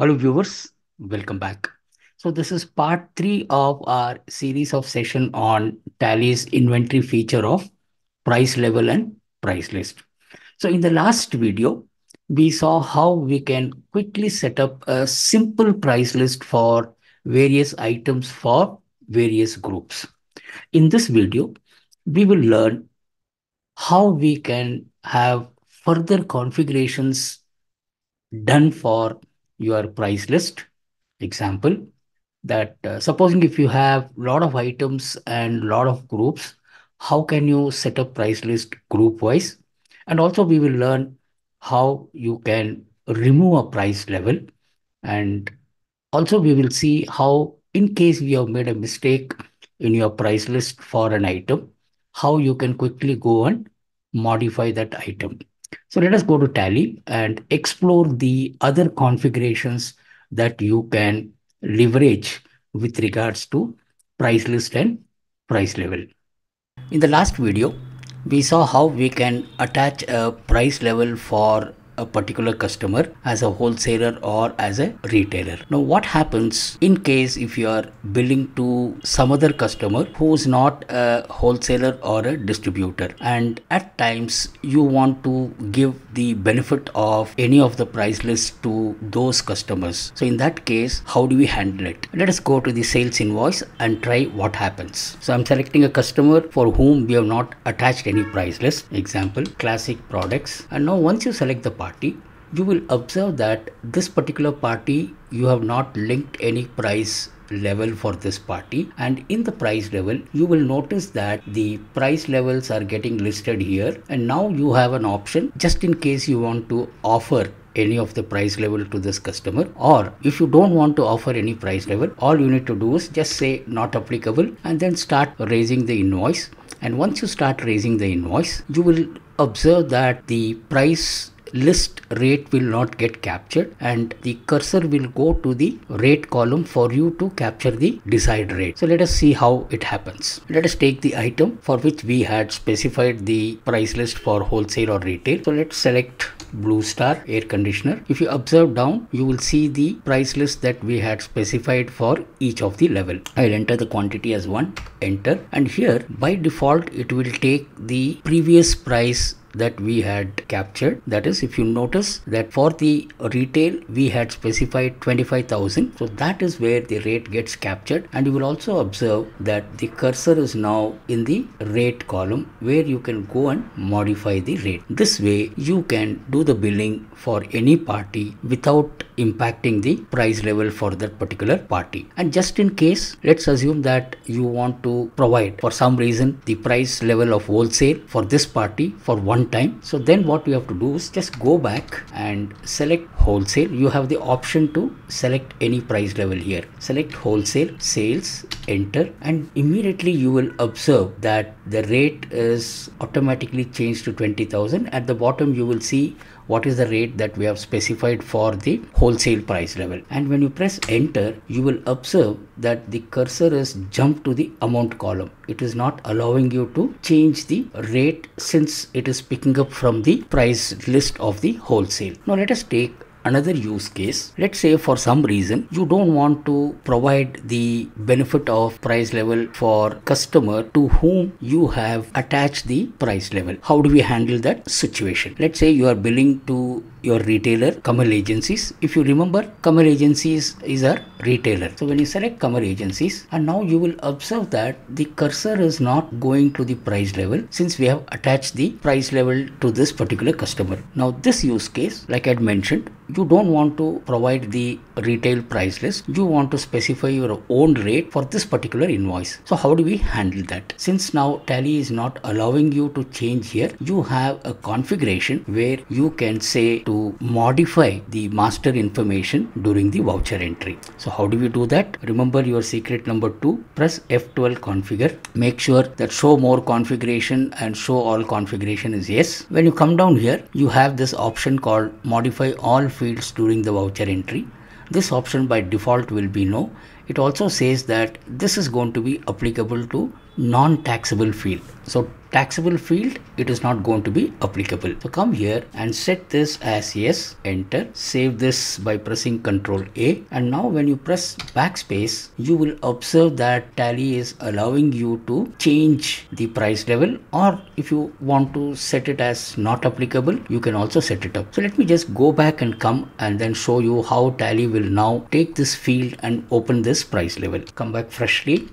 Hello viewers, welcome back. So this is part three of our series of session on Tally's inventory feature of price level and price list. So in the last video, we saw how we can quickly set up a simple price list for various items for various groups. In this video, we will learn how we can have further configurations done for your price list. Example, that uh, supposing if you have a lot of items and lot of groups, how can you set up price list group wise? And also we will learn how you can remove a price level. And also we will see how in case we have made a mistake in your price list for an item, how you can quickly go and modify that item. So let us go to Tally and explore the other configurations that you can leverage with regards to price list and price level. In the last video, we saw how we can attach a price level for a particular customer as a wholesaler or as a retailer. Now, what happens in case if you are billing to some other customer who is not a wholesaler or a distributor, and at times you want to give the benefit of any of the price list to those customers. So, in that case, how do we handle it? Let us go to the sales invoice and try what happens. So, I'm selecting a customer for whom we have not attached any price list. Example, classic products. And now, once you select the part, party, you will observe that this particular party you have not linked any price level for this party. And in the price level you will notice that the price levels are getting listed here. And now you have an option just in case you want to offer any of the price level to this customer or if you don't want to offer any price level all you need to do is just say not applicable and then start raising the invoice. And once you start raising the invoice you will observe that the price list rate will not get captured and the cursor will go to the rate column for you to capture the desired rate. So let us see how it happens. Let us take the item for which we had specified the price list for wholesale or retail. So let's select Blue Star air conditioner. If you observe down, you will see the price list that we had specified for each of the level. I'll enter the quantity as one, enter and here by default it will take the previous price that we had captured. That is, if you notice that for the retail, we had specified 25,000. So that is where the rate gets captured. And you will also observe that the cursor is now in the rate column where you can go and modify the rate. This way, you can do the billing for any party without impacting the price level for that particular party. And just in case, let's assume that you want to provide for some reason the price level of wholesale for this party for one time. So then what we have to do is just go back and select wholesale you have the option to select any price level here. Select wholesale sales enter and immediately you will observe that the rate is automatically changed to 20000 at the bottom you will see what is the rate that we have specified for the wholesale price level. And when you press enter you will observe that the cursor is jumped to the amount column. It is not allowing you to change the rate since it is picking up from the price list of the wholesale. Now let us take another use case. Let's say for some reason you don't want to provide the benefit of price level for customer to whom you have attached the price level. How do we handle that situation? Let's say you are billing to your retailer Kamal agencies. If you remember Kamal agencies is a retailer. So when you select Kamal agencies and now you will observe that the cursor is not going to the price level since we have attached the price level to this particular customer. Now this use case like I had mentioned you don't want to provide the retail price list. You want to specify your own rate for this particular invoice. So how do we handle that? Since now tally is not allowing you to change here you have a configuration where you can say to modify the master information during the voucher entry. So how do we do that? Remember your secret number two press f12 configure. Make sure that show more configuration and show all configuration is yes. When you come down here you have this option called modify all fields during the voucher entry. This option by default will be no. It also says that this is going to be applicable to non-taxable field. So taxable field it is not going to be applicable. So come here and set this as yes enter. Save this by pressing ctrl a. And now when you press backspace you will observe that tally is allowing you to change the price level. Or if you want to set it as not applicable you can also set it up. So let me just go back and come and then show you how tally will now take this field and open this price level. Come back freshly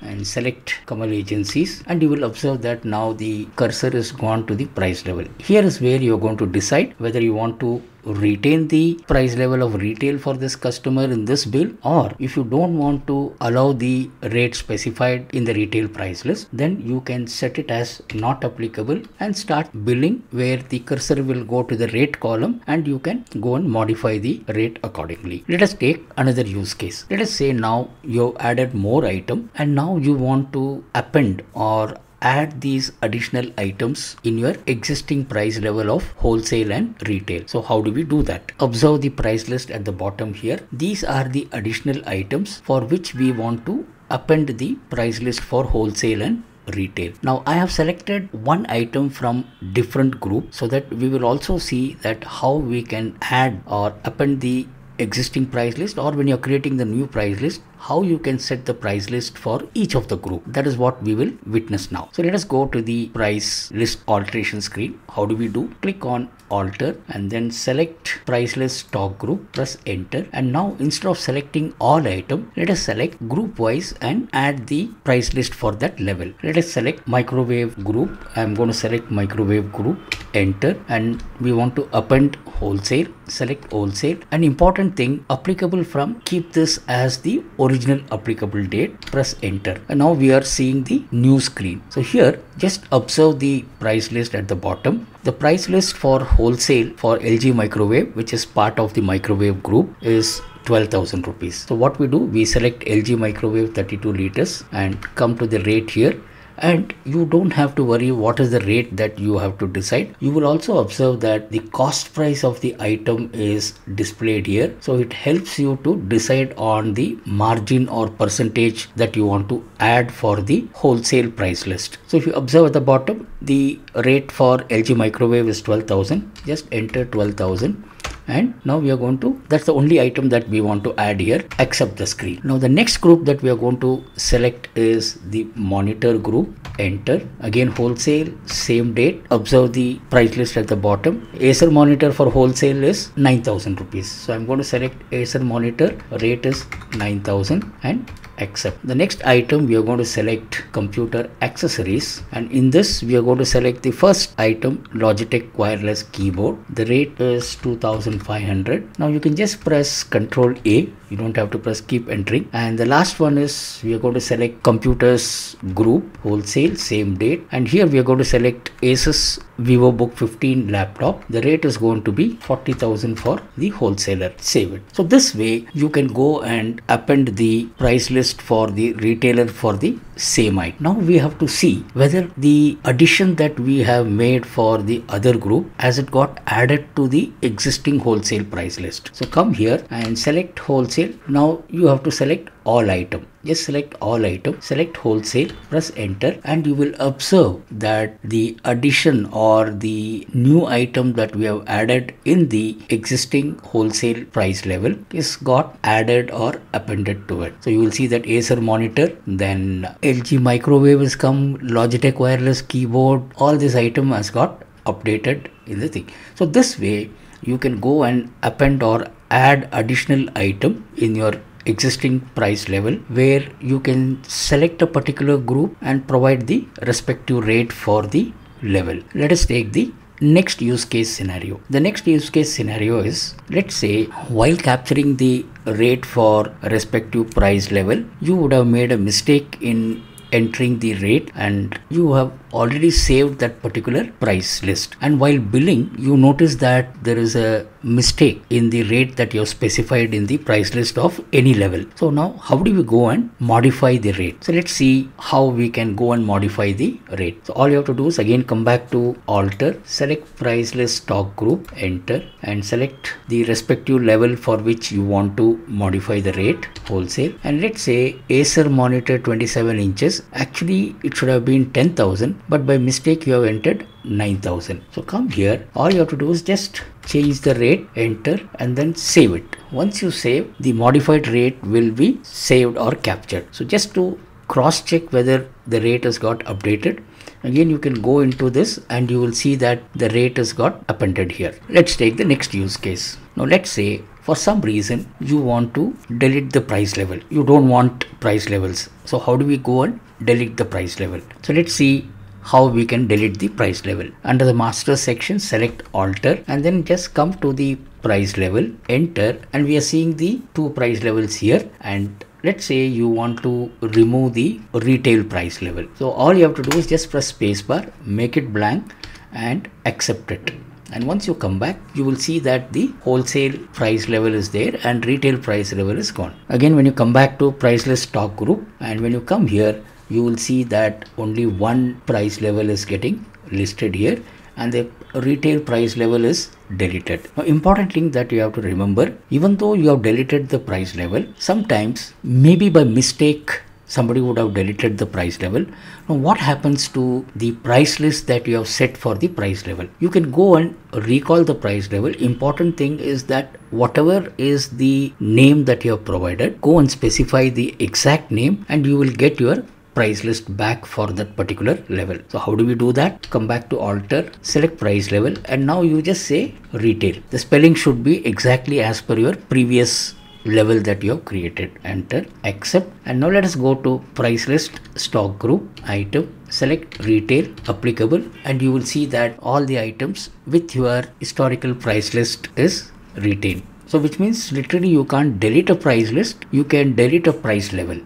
and select Kamal agencies and you will observe that now the cursor is gone to the price level. Here is where you are going to decide whether you want to retain the price level of retail for this customer in this bill or if you don't want to allow the rate specified in the retail price list then you can set it as not applicable and start billing where the cursor will go to the rate column and you can go and modify the rate accordingly. Let us take another use case. Let us say now you have added more item and now you want to append or add these additional items in your existing price level of wholesale and retail. So how do we do that? Observe the price list at the bottom here. These are the additional items for which we want to append the price list for wholesale and retail. Now I have selected one item from different group so that we will also see that how we can add or append the existing price list or when you're creating the new price list how you can set the price list for each of the group. That is what we will witness now. So let us go to the price list alteration screen. How do we do? Click on alter and then select price list stock group press enter. And now instead of selecting all item let us select group wise and add the price list for that level. Let us select microwave group. I'm going to select microwave group enter and we want to append wholesale select wholesale. An important thing applicable from keep this as the original applicable date press enter. And now we are seeing the new screen. So here just observe the price list at the bottom. The price list for wholesale for LG microwave which is part of the microwave group is 12,000 rupees. So what we do, we select LG microwave 32 liters and come to the rate here and you don't have to worry what is the rate that you have to decide. You will also observe that the cost price of the item is displayed here. So it helps you to decide on the margin or percentage that you want to add for the wholesale price list. So if you observe at the bottom the rate for LG microwave is 12000 just enter 12000 and now we are going to that's the only item that we want to add here except the screen. Now the next group that we are going to select is the monitor group. Enter. Again wholesale same date. Observe the price list at the bottom. Acer monitor for wholesale is 9000 rupees. So i'm going to select acer monitor. Rate is 9000 and accept. The next item we are going to select computer accessories and in this we are going to select the first item Logitech wireless keyboard. The rate is 2500. Now you can just press Ctrl A. You don't have to press keep entering. And the last one is we are going to select computers group wholesale same date and here we are going to select Asus VivoBook 15 laptop. The rate is going to be 40,000 for the wholesaler. Save it. So this way you can go and append the price list for the retailer for the same item. Now we have to see whether the addition that we have made for the other group has it got added to the existing wholesale price list. So come here and select wholesale. Now you have to select all item. Just select all item select wholesale press enter and you will observe that the addition or the new item that we have added in the existing wholesale price level is got added or appended to it. So you will see that acer monitor then lg microwave has come logitech wireless keyboard all this item has got updated in the thing. So this way you can go and append or add additional item in your existing price level where you can select a particular group and provide the respective rate for the level. Let us take the next use case scenario. The next use case scenario is let's say while capturing the rate for respective price level, you would have made a mistake in entering the rate and you have already saved that particular price list. And while billing, you notice that there is a mistake in the rate that you have specified in the price list of any level. So now how do we go and modify the rate? So let's see how we can go and modify the rate. So all you have to do is again come back to alter, select price list stock group, enter and select the respective level for which you want to modify the rate wholesale. And let's say Acer monitor 27 inches. Actually it should have been 10,000 but by mistake you have entered 9000 so come here. All you have to do is just change the rate enter and then save it. Once you save the modified rate will be saved or captured. So just to cross check whether the rate has got updated again you can go into this and you will see that the rate has got appended here. Let's take the next use case. Now let's say for some reason you want to delete the price level. You don't want price levels. So how do we go and delete the price level? So let's see how we can delete the price level. Under the master section, select alter and then just come to the price level, enter and we are seeing the two price levels here and let's say you want to remove the retail price level. So all you have to do is just press spacebar, make it blank and accept it and once you come back you will see that the wholesale price level is there and retail price level is gone again when you come back to price list stock group and when you come here you will see that only one price level is getting listed here and the retail price level is deleted. Now important thing that you have to remember even though you have deleted the price level sometimes maybe by mistake somebody would have deleted the price level. Now what happens to the price list that you have set for the price level? You can go and recall the price level. Important thing is that whatever is the name that you have provided, go and specify the exact name and you will get your price list back for that particular level. So how do we do that? Come back to alter, select price level and now you just say retail. The spelling should be exactly as per your previous level that you have created. Enter, accept and now let us go to price list stock group item select retail applicable and you will see that all the items with your historical price list is retail. So which means literally you can't delete a price list, you can delete a price level.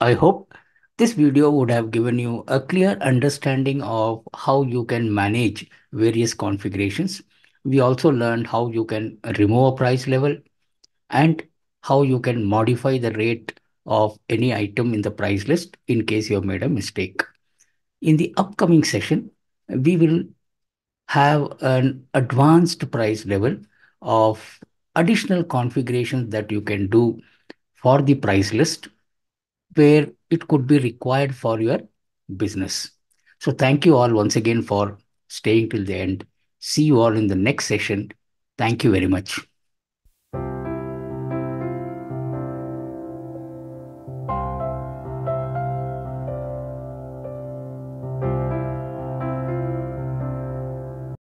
I hope this video would have given you a clear understanding of how you can manage various configurations. We also learned how you can remove a price level and how you can modify the rate of any item in the price list in case you have made a mistake. In the upcoming session, we will have an advanced price level of additional configurations that you can do for the price list where it could be required for your business. So thank you all once again for staying till the end. See you all in the next session. Thank you very much.